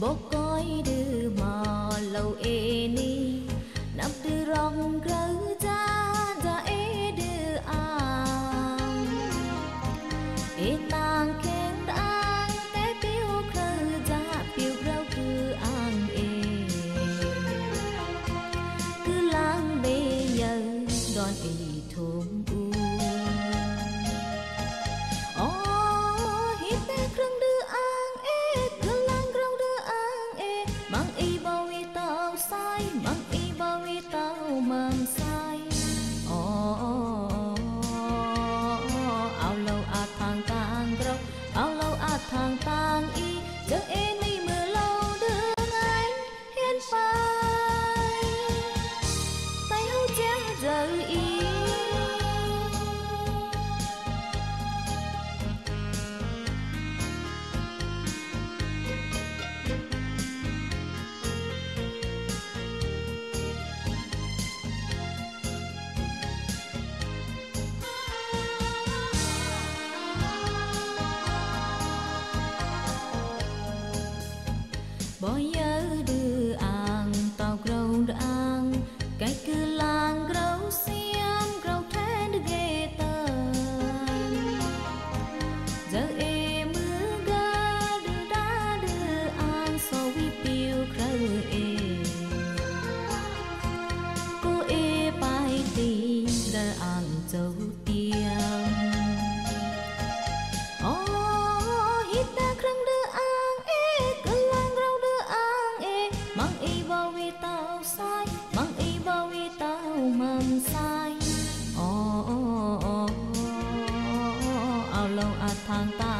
bố coi đưa mà lâu ê ni nằm từ rong rỡ ra ra ê đưa à. Ê bỏ nhớ đưa ang tàu grâu ang cái cứ lang grâu xiêm grâu thế được ghê tờ giờ em mưa ga đưa đá đưa ang so vi piu khờ e cô e pai ti ra ang dấu ไซอ๋อเอาลงอัดทางตา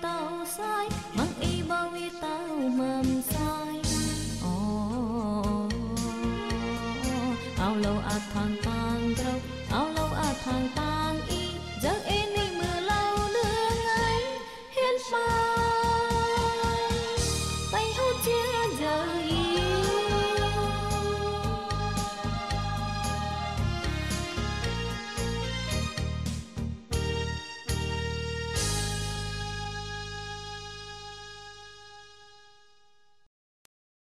tao sai mang y bao y tao mầm sai ồ ao lâu a thang tang đâu ao lâu a thang tang y giấc